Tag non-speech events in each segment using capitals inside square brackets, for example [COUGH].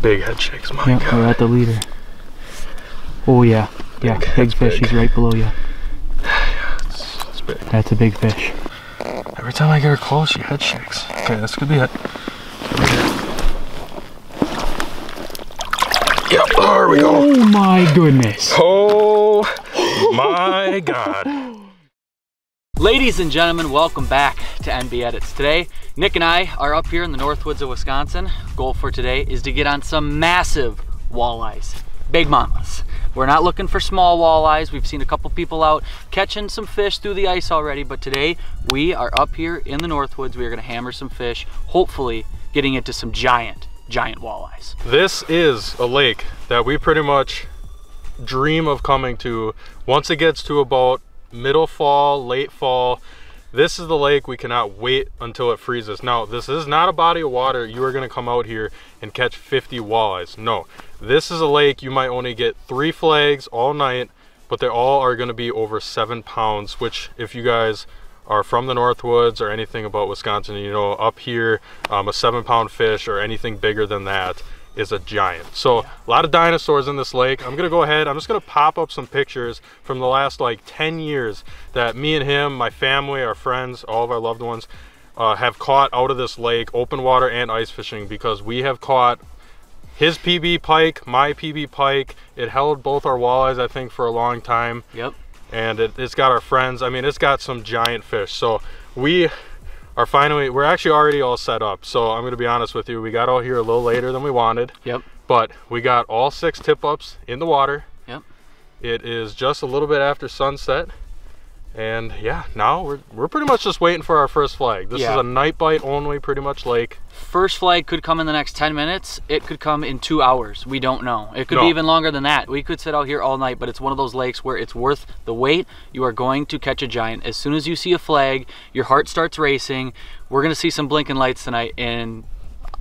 Big head shakes, my Yep, God. we're at the leader. Oh yeah, yeah, Big, big fish. big. He's right below you. [SIGHS] It's, it's big. That's a big fish. Every time I get her close, she head shakes. Okay, this could be it. Yep, there we go. Oh my goodness. Oh [GASPS] my God. Ladies and gentlemen, welcome back to NB Edits. Today, Nick and I are up here in the Northwoods of Wisconsin. Goal for today is to get on some massive walleyes, big mamas. We're not looking for small walleyes. We've seen a couple people out catching some fish through the ice already, but today we are up here in the Northwoods. We are gonna hammer some fish, hopefully getting into some giant, giant walleyes. This is a lake that we pretty much dream of coming to once it gets to about middle fall, late fall. This is the lake we cannot wait until it freezes. Now, this is not a body of water you are going to come out here and catch 50 walleyes. No, this is a lake you might only get three flags all night, but they all are going to be over seven pounds, which if you guys are from the Northwoods or anything about Wisconsin, you know, up here, um, a seven pound fish or anything bigger than that is a giant. So a lot of dinosaurs in this lake. I'm gonna go ahead, I'm just gonna pop up some pictures from the last like 10 years that me and him, my family, our friends, all of our loved ones uh, have caught out of this lake, open water and ice fishing because we have caught his PB pike, my PB pike. It held both our walleyes, I think, for a long time Yep. and it, it's got our friends. I mean, it's got some giant fish. So we are finally, we're actually already all set up. So I'm going to be honest with you. We got all here a little later than we wanted, Yep. but we got all six tip ups in the water. Yep. It is just a little bit after sunset. And yeah, now we're, we're pretty much just waiting for our first flag. This Yeah. is a night bite only, pretty much lake. First flag could come in the next 10 minutes. It could come in two hours. We don't know. It could No. be even longer than that. We could sit out here all night, but it's one of those lakes where it's worth the wait. You are going to catch a giant. As soon as you see a flag, your heart starts racing. We're going to see some blinking lights tonight, and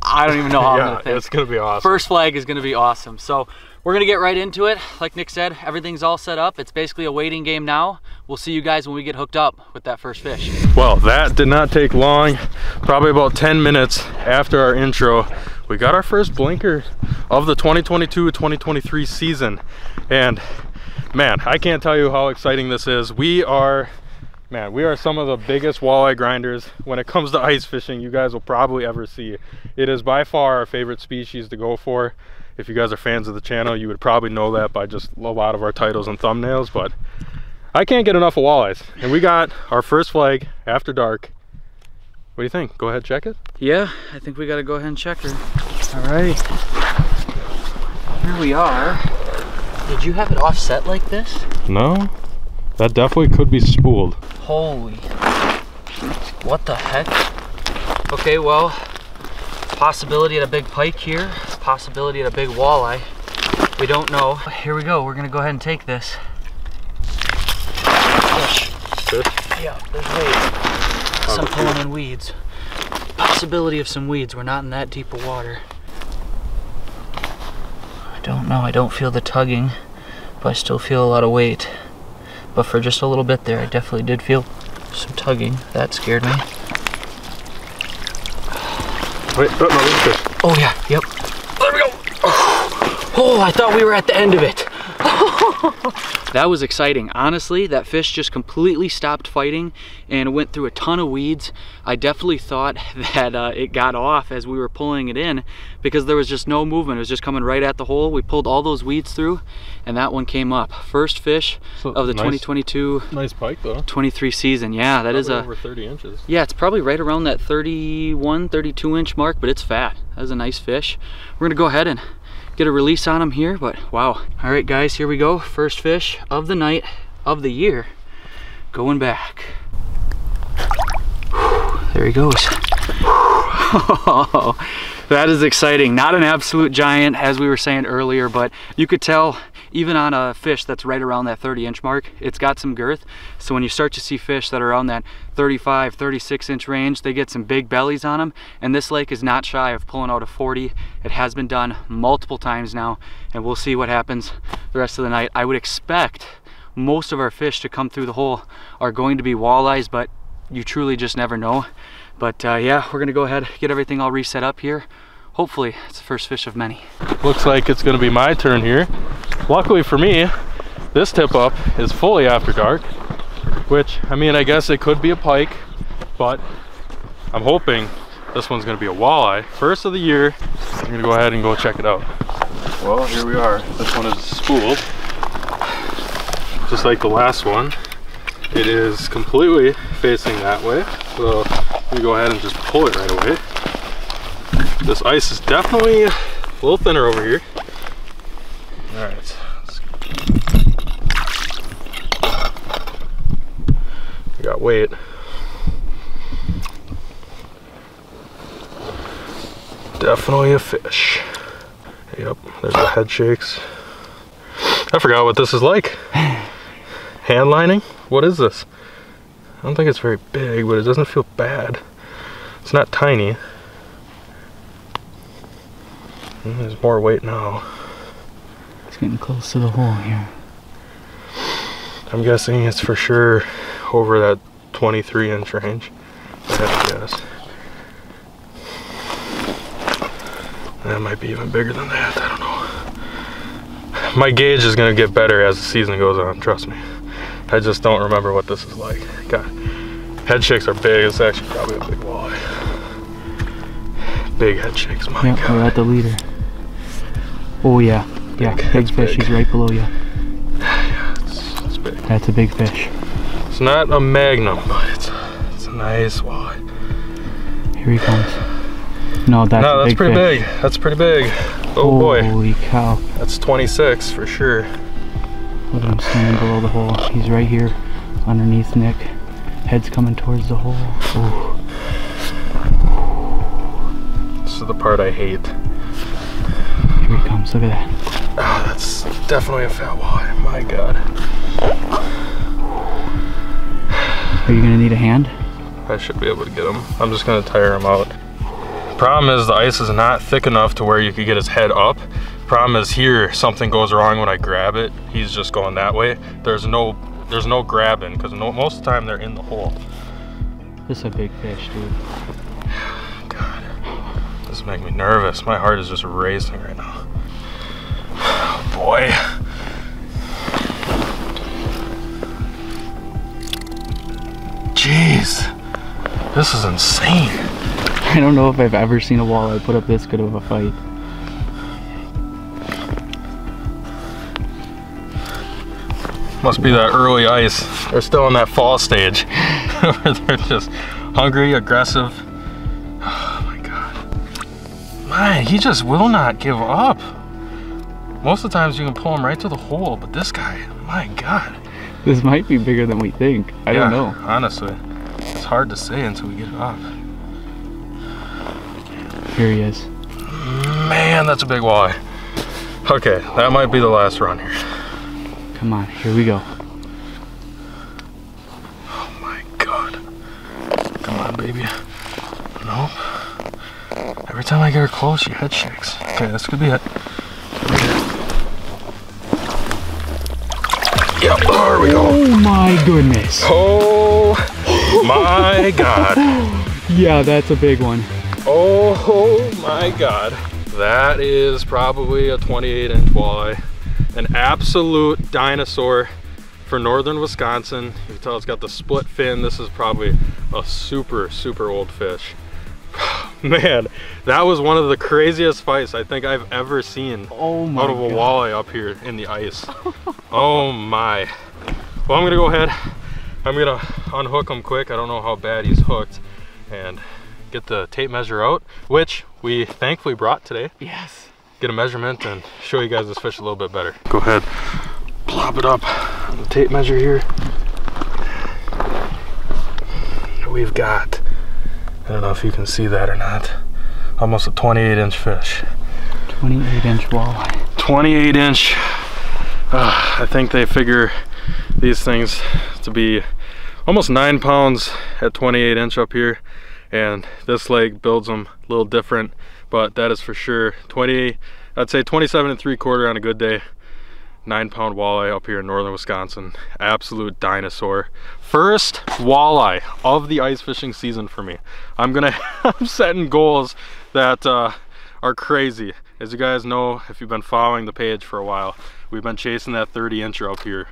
I don't even know how I'm going [LAUGHS] yeah, to think. it's going to be awesome. First flag is going to be awesome. So we're to get right into it. Like Nick said, everything's all set up. It's basically a waiting game now. We'll see you guys when we get hooked up with that first fish. Well, that did not take long. Probably about 10 minutes after our intro, we got our first blinker of the 2022-2023 season. And man, I can't tell you how exciting this is. We are, man, we are some of the biggest walleye grinders when it comes to ice fishing you guys will probably ever see. It is by far our favorite species to go for. If you guys are fans of the channel, you would probably know that by just a lot of our titles and thumbnails, but I can't get enough of walleyes. And we got our first flag after dark. What do you think? Go ahead, check it. Yeah, I think we got to go ahead and check her. All right. Here we are. Did you have it offset like this? No, that definitely could be spooled. Holy. What the heck? Okay, well, possibility at a big pike here, possibility at a big walleye. We don't know. Here we go. We're going to go ahead and take this. Fish. Yeah, there's weeds. Some pulling in weeds. Possibility of some weeds. We're not in that deep of water. I don't know. I don't feel the tugging, but I still feel a lot of weight. But for just a little bit there, I definitely did feel some tugging. That scared me. Wait, oh, no, fish. Oh yeah, yep. There we go. Oh, I thought we were at the end of it. [LAUGHS] that was exciting. Honestly, that fish just completely stopped fighting and went through a ton of weeds. I definitely thought [LAUGHS] that uh, it got off as we were pulling it in because there was just no movement. It was just coming right at the hole. We pulled all those weeds through and that one came up. First fish So, of the nice. 2022-23 Nice pike though. 23 season. Yeah, that is Probably a over 30 inches. yeah, it's probably right around that 31, 32 inch mark, but it's fat. That was a nice fish. We're gonna go ahead and get a release on them here, but wow. All right, guys, here we go. First fish of the night, of the year, going back. There he goes. [LAUGHS] that is exciting. Not an absolute giant, as we were saying earlier, but you could tell even on a fish that's right around that 30 inch mark, it's got some girth. So when you start to see fish that are on that 35, 36 inch range, they get some big bellies on them. And this lake is not shy of pulling out a 40. It has been done multiple times now, and we'll see what happens the rest of the night. I would expect most of our fish to come through the hole are going to be walleyes, but you truly just never know. But uh, yeah, we're gonna go ahead, get everything all reset up here. Hopefully it's the first fish of many. Looks like it's gonna be my turn here. Luckily for me, this tip up is fully after dark, which, I mean, I guess it could be a pike, but I'm hoping this one's gonna be a walleye. First of the year, I'm gonna go ahead and go check it out. Well, here we are. This one is spooled, just like the last one. It is completely facing that way, so we go ahead and just pull it right away. This ice is definitely a little thinner over here. All right. We got weight. Definitely a fish. Yep, there's the head shakes. I forgot what this is like. [SIGHS] Hand lining? What is this? I don't think it's very big, but it doesn't feel bad. It's not tiny. Mm, There's more weight now. It's getting close to the hole here. I'm guessing it's for sure over that 23 inch range. I have to guess. That might be even bigger than that. I don't know. My gauge is gonna get better as the season goes on. Trust me. I just don't remember what this is like. God, head shakes are big. It's actually probably a big walleye. Big head shakes. My Yep, God. we're at the leader. Oh yeah, yeah, Big, big fish. big. He's right below you. It's, it's big. That's a big fish. It's not a magnum, but it's it's a nice walleye. Here he comes. No, that's no, a that's big pretty fish. big. That's pretty big. Oh boy. Holy cow. That's 26 for sure. Look at him swimming below the hole. He's right here underneath Nick. Head's coming towards the hole. Ooh. This is the part I hate. Look at that. Oh, that's definitely a fat walleye. My God. Are you gonna need a hand? I should be able to get him. I'm just gonna tire him out. Problem is the ice is not thick enough to where you could get his head up. Problem is here, something goes wrong when I grab it. He's just going that way. There's no, there's no grabbing because no, most of the time they're in the hole. This is a big fish, dude. [SIGHS] God, this is making me nervous. My heart is just racing right now. Boy. Jeez, this is insane. I don't know if I've ever seen a walleye put up this good of a fight. Must be that early ice. They're still in that fall stage. [LAUGHS] They're just hungry, aggressive. [SIGHS] Oh my god. Man, he just will not give up. Most of the times you can pull him right to the hole, but this guy, my god. This might be bigger than we think. I Yeah, don't know. Honestly, it's hard to say until we get it off. Here he is. Man, that's a big walleye. Okay, that might be the last run here. Come on, here we go. Oh my god. Come on, baby. Nope. Every time I get her close, she head shakes. Okay, this could be it. There we go. Oh my goodness. Oh my [LAUGHS] god. Yeah, that's a big one. Oh my god. That is probably a 28 inch walleye. An absolute dinosaur for northern Wisconsin. You can tell it's got the split fin. This is probably a super, super old fish. [SIGHS] Man, that was one of the craziest fights I think I've ever seen Oh my out of a God. walleye up here in the ice. oh my. Well, I'm gonna go ahead. I'm gonna unhook him quick. I don't know how bad he's hooked. And get the tape measure out, which we thankfully brought today. Yes. Get a measurement and show you guys this fish a little bit better. Go ahead, plop it up on the tape measure here. We've got, I don't know if you can see that or not, almost a 28 inch fish. 28 inch walleye. 28 inch. Uh, I think they figure these things to be almost nine pounds at 28 inch up here. And this lake builds them a little different, but that is for sure 20, I'd say 27 and three quarter on a good day. Nine pound walleye up here in northern Wisconsin. Absolute dinosaur. First walleye of the ice fishing season for me. I'm gonna, [LAUGHS] I'm setting goals that uh, are crazy. As you guys know, if you've been following the page for a while, we've been chasing that 30 incher up here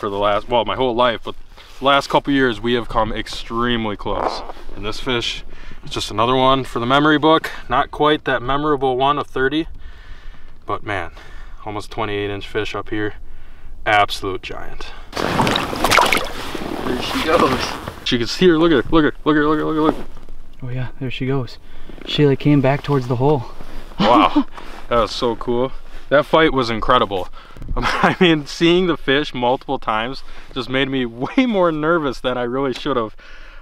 for the last, well, my whole life, but the last couple years we have come extremely close. And this fish is just another one for the memory book. Not quite that memorable one of 30, but man, almost 28 inch fish up here. Absolute giant. There she goes. She can see her, look at her, look at her, look at her, look at her, look at her. Oh yeah, there she goes. She like came back towards the hole. Wow, [LAUGHS] that was so cool. That fight was incredible. [LAUGHS] I mean, seeing the fish multiple times just made me [LAUGHS] way more nervous than I really should have.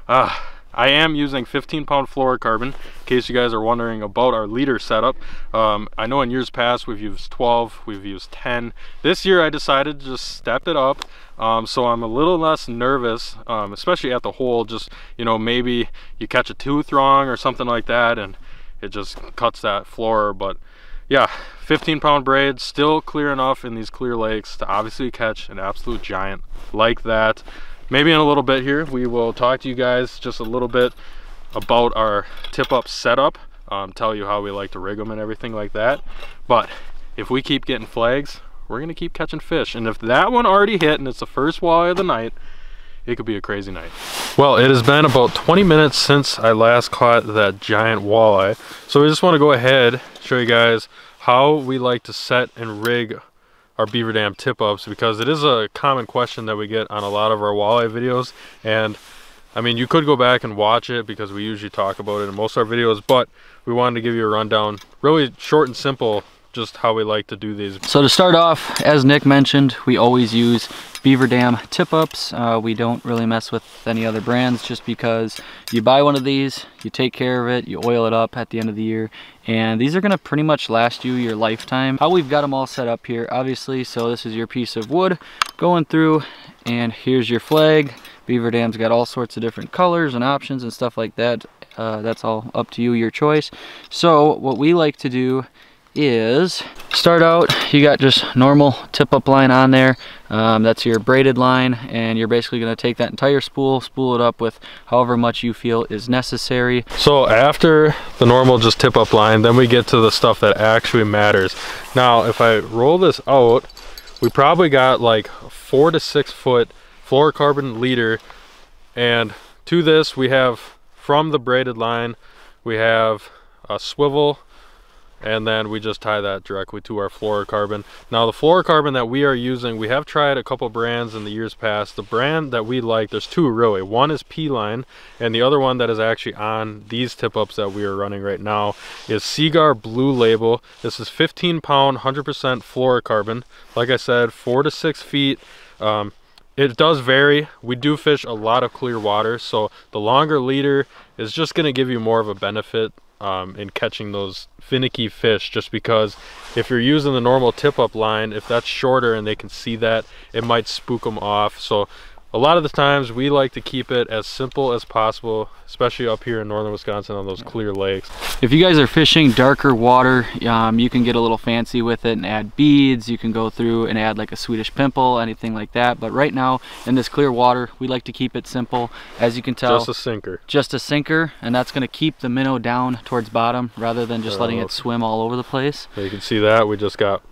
Uh, I am using 15 pound fluorocarbon, in case you guys are wondering about our leader setup. Um, I know in years past we've used 12, we've used 10. This year I decided to just step it up. Um, so I'm a little less nervous, um, especially at the hole. Just, you know, maybe you catch a tooth wrong or something like that and it just cuts that fluoro. But yeah, 15 pound braid, still clear enough in these clear lakes to obviously catch an absolute giant like that. Maybe in a little bit here we will talk to you guys just a little bit about our tip up setup um, tell you how we like to rig them and everything like that. But if we keep getting flags we're gonna keep catching fish. And if that one already hit and it's the first walleye of the night it could be a crazy night. Well it has been about 20 minutes since i last caught that giant walleye. So we just want to go ahead show you guys how we like to set and rig our beaver dam tip ups because it is a common question that we get on a lot of our walleye videos. And I mean you could go back and watch it because we usually talk about it in most of our videos but we wanted to give you a rundown really short and simple just how we like to do these. So to start off, as Nick mentioned, we always use Beaver Dam tip-ups. Uh, we don't really mess with any other brands just because you buy one of these, you take care of it, you oil it up at the end of the year, and these are gonna pretty much last you your lifetime. How we've got them all set up here, obviously, so this is your piece of wood going through, and here's your flag. Beaver Dam's got all sorts of different colors and options and stuff like that. Uh, that's all up to you, your choice. So what we like to do is start out you got just normal tip up line on there. Um, that's your braided line and you're basically going to take that entire spool spool it up with however much you feel is necessary. So after the normal just tip up line then we get to the stuff that actually matters. Now if I roll this out we probably got like four to six foot fluorocarbon leader and to this we have from the braided line we have a swivel and then we just tie that directly to our fluorocarbon. Now the fluorocarbon that we are using, we have tried a couple brands in the years past. The brand that we like, there's two really. One is P-Line and the other one that is actually on these tip-ups that we are running right now is Seaguar Blue Label. This is 15 pound, 100% fluorocarbon. Like I said, four to six feet. Um, it does vary. We do fish a lot of clear water, so the longer leader is just going to give you more of a benefit um, in catching those finicky fish just because if you're using the normal tip up line if that's shorter and they can see that it might spook them off. So a lot of the times we like to keep it as simple as possible especially up here in northern wisconsin on those clear lakes. If you guys are fishing darker water um, you can get a little fancy with it and add beads. You can go through and add like a swedish pimple anything like that. But right now in this clear water we like to keep it simple. As you can tell just a sinker. just a sinker and that's going to keep the minnow down towards bottom rather than just letting it swim all over the place. You can see that. We just got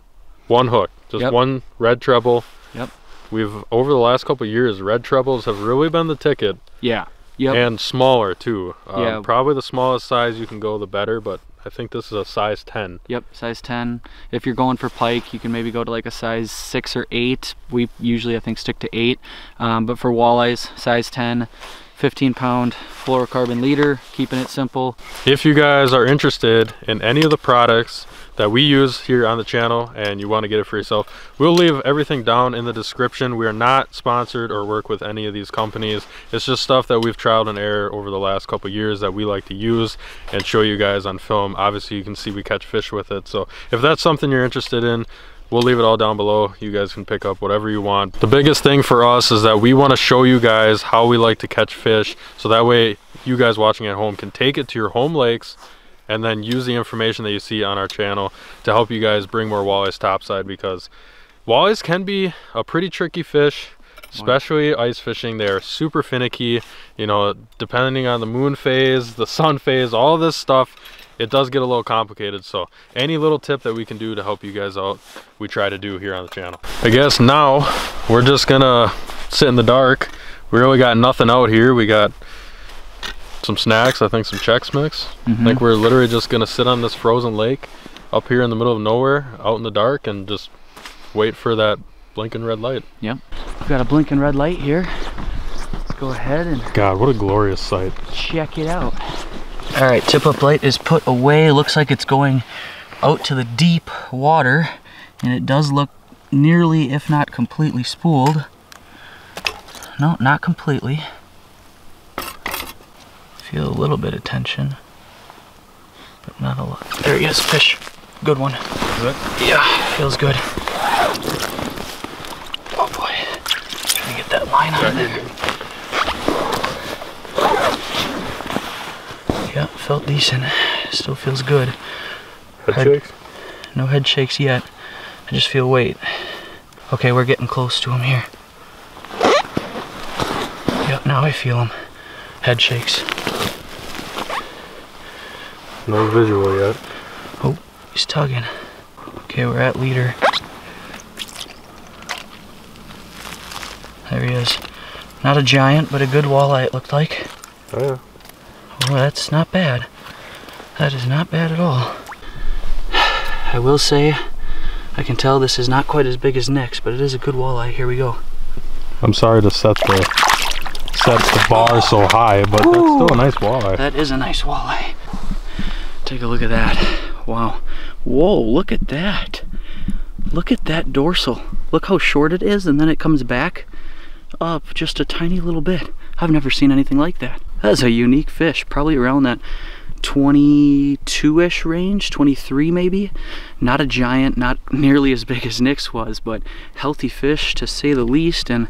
one hook just yep. one red treble. Yep we've over the last couple years red trebles have really been the ticket. Yeah. Yep. and smaller too. Um, yeah. probably the smallest size you can go the better but I think this is a size 10 yep size 10 if you're going for pike you can maybe go to like a size 6 or 8 we usually I think stick to 8 um, but for walleyes size 10 15 pound fluorocarbon leader keeping it simple. If you guys are interested in any of the products that we use here on the channel and you want to get it for yourself. We'll leave everything down in the description. We are not sponsored or work with any of these companies. It's just stuff that we've trialed and error over the last couple years that we like to use and show you guys on film. Obviously you can see we catch fish with it. So if that's something you're interested in we'll leave it all down below. You guys can pick up whatever you want. The biggest thing for us is that we want to show you guys how we like to catch fish so that way you guys watching at home can take it to your home lakes and then use the information that you see on our channel to help you guys bring more walleyes topside because walleyes can be a pretty tricky fish especially ice fishing they're super finicky you know depending on the moon phase the sun [LAUGHS] phase all this stuff it does get a little complicated. So any little tip that we can do to help you guys out, we try to do here on the channel. I guess now we're just gonna sit in the dark. We really got nothing out here. We got some snacks, I think some Chex Mix. Mm -hmm. I think we're literally just gonna sit on this frozen lake up here in the middle of nowhere, out in the dark, and just wait for that blinking red light. Yep. We've got a blinking red light here. Let's go ahead and... God, what a glorious sight. Check it out. All right, tip-up light is put away. Looks like it's going out to the deep water, and it does look nearly, if not completely spooled. No, not completely. Feel a little bit of tension, but not a lot. There he is, fish. Good one. Good? Yeah, feels good. Oh boy. Trying to get that line on there. Yeah, felt decent. Still feels good. Head, head shakes? No head shakes yet. I just feel weight. Okay, we're getting close to him here. Yep, now I feel him. Head shakes. No visual yet. Oh, he's tugging. Okay, we're at leader. There he is. Not a giant, but a good walleye it looked like. Oh yeah. Oh, that's not bad. That is not bad at all. I will say, I can tell this is not quite as big as Nick's, but it is a good walleye. Here we go. I'm sorry to set the set the bar so high, but Ooh, that's still a nice walleye. That is a nice walleye. Take a look at that. Wow. Whoa, look at that. Look at that dorsal. Look how short it is, and then it comes back up just a tiny little bit. I've never seen anything like that. That is a unique fish, probably around that 22-ish range, 23 maybe. Not a giant, not nearly as big as Nick's was, but healthy fish to say the least, and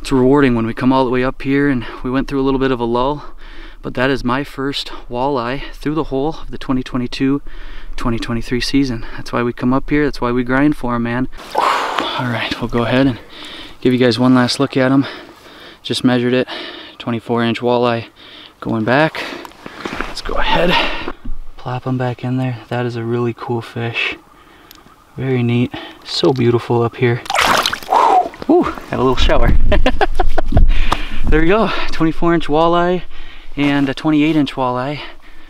it's rewarding when we come all the way up here and we went through a little bit of a lull, but that is my first walleye through the hole of the 2022-2023 season. That's why we come up here, that's why we grind for them, man. All right, we'll go ahead and give you guys one last look at them. Just measured it, 24 inch walleye going back. Let's go ahead, plop them back in there. That is a really cool fish. Very neat, so beautiful up here. Got a little shower. [LAUGHS] there we go, 24 inch walleye and a 28 inch walleye.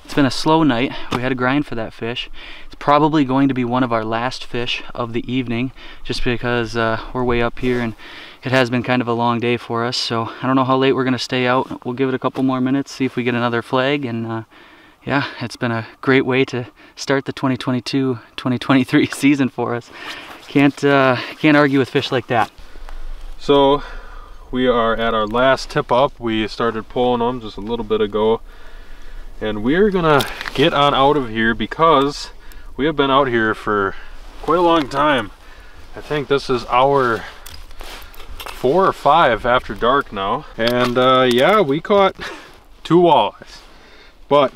It's been a slow night. We had a grind for that fish. It's probably going to be one of our last fish of the evening just because uh, we're way up here and it has been kind of a long day for us. So I don't know how late we're going to stay out. We'll give it a couple more minutes, see if we get another flag. And uh, yeah, it's been a great way to start the 2022-2023 [LAUGHS] season for us. Can't, uh, can't argue with fish like that. So we are at our last tip up. We started pulling them just a little bit ago. And we're gonna get on out of here because we have been out here for quite a long time. I think this is our four or five after dark now. And uh, yeah we caught [LAUGHS] two walleyes. But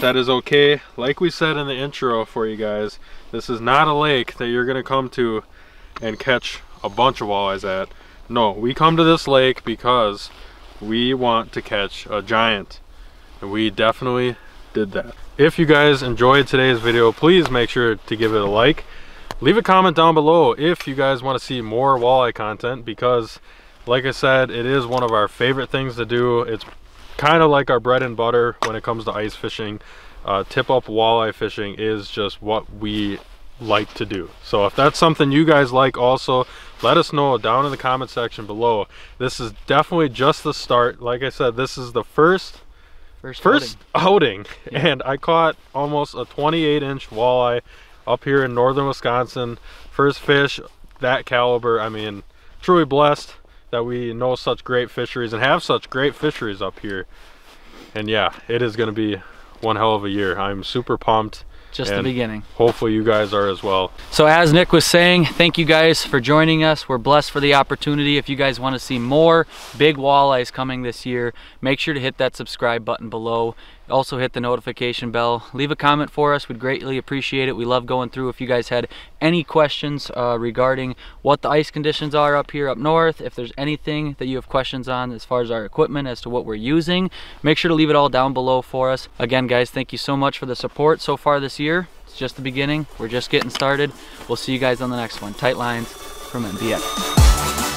that is okay. Like we said in the intro for you guys this is not a lake that you're gonna come to and catch a bunch of walleyes at no we come to this lake because we want to catch a giant and we definitely did that. If you guys enjoyed today's video, please make sure to give it a like. Leave a comment down below if you guys want to see more walleye content because like I said, it is one of our favorite things to do. It's kind of like our bread and butter when it comes to ice fishing. Uh, tip up walleye fishing is just what we like to do. So if that's something you guys like also, let us know down in the comment section below. This is definitely just the start. Like I said, this is the first First, First outing, outing. [LAUGHS] Yeah. and I caught almost a 28 inch walleye up here in northern Wisconsin. First fish that caliber. I mean, truly blessed that we know such great fisheries and have such great fisheries up here. And yeah, it is going to be one hell of a year. I'm super pumped just and the beginning. Hopefully you guys are as well. So as Nick was saying, thank you guys for joining us. We're blessed for the opportunity. If you guys want to see more big walleyes coming this year, make sure to hit that subscribe button below. Also hit the notification bell. Leave a comment for us. We'd greatly appreciate it. We love going through. If you guys had any questions uh, regarding what the ice conditions are up here up north, if there's anything that you have questions on as far as our equipment, as to what we're using, make sure to leave it all down below for us. Again, guys, thank you so much for the support so far this year. It's just the beginning. We're just getting started. We'll see you guys on the next one. Tight lines from NB Edits.